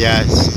Yes.